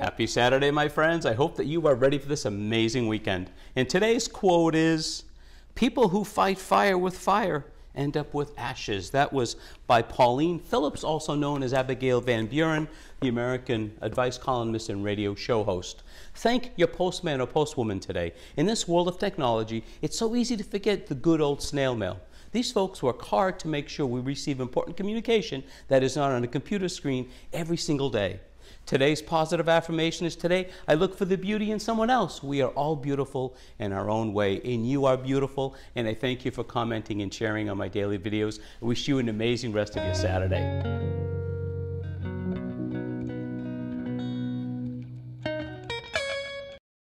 Happy Saturday, my friends. I hope that you are ready for this amazing weekend. And today's quote is People who fight fire with fire end up with ashes. That was by Pauline Phillips, also known as Abigail Van Buren, the American advice columnist and radio show host. Thank your postman or postwoman today. In this world of technology, it's so easy to forget the good old snail mail. These folks work hard to make sure we receive important communication that is not on a computer screen every single day. Today's positive affirmation is today, I look for the beauty in someone else. We are all beautiful in our own way, and you are beautiful. And I thank you for commenting and sharing on my daily videos. I wish you an amazing rest of your Saturday.